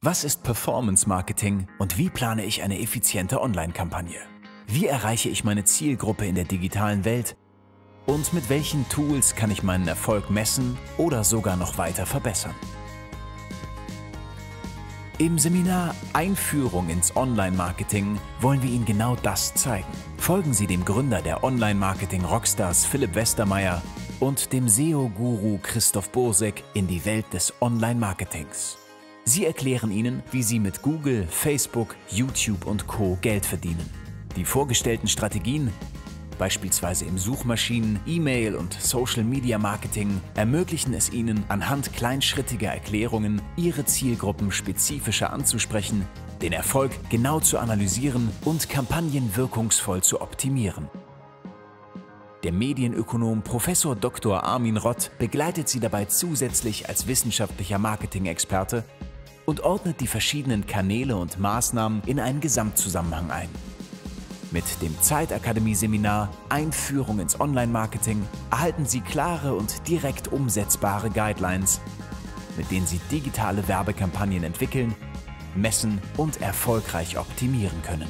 Was ist Performance Marketing und wie plane ich eine effiziente Online-Kampagne? Wie erreiche ich meine Zielgruppe in der digitalen Welt? Und mit welchen Tools kann ich meinen Erfolg messen oder sogar noch weiter verbessern? Im Seminar Einführung ins Online-Marketing wollen wir Ihnen genau das zeigen. Folgen Sie dem Gründer der Online-Marketing-Rockstars Philipp Westermeier und dem SEO-Guru Christoph Bosek in die Welt des Online-Marketings. Sie erklären Ihnen, wie Sie mit Google, Facebook, YouTube und Co. Geld verdienen. Die vorgestellten Strategien, beispielsweise im Suchmaschinen-, E-Mail- und Social-Media-Marketing, ermöglichen es Ihnen, anhand kleinschrittiger Erklärungen Ihre Zielgruppen spezifischer anzusprechen, den Erfolg genau zu analysieren und Kampagnen wirkungsvoll zu optimieren. Der Medienökonom Prof. Dr. Armin Rott begleitet Sie dabei zusätzlich als wissenschaftlicher Marketing-Experte und ordnet die verschiedenen Kanäle und Maßnahmen in einen Gesamtzusammenhang ein. Mit dem Zeitakademie-Seminar Einführung ins Online-Marketing erhalten Sie klare und direkt umsetzbare Guidelines, mit denen Sie digitale Werbekampagnen entwickeln, messen und erfolgreich optimieren können.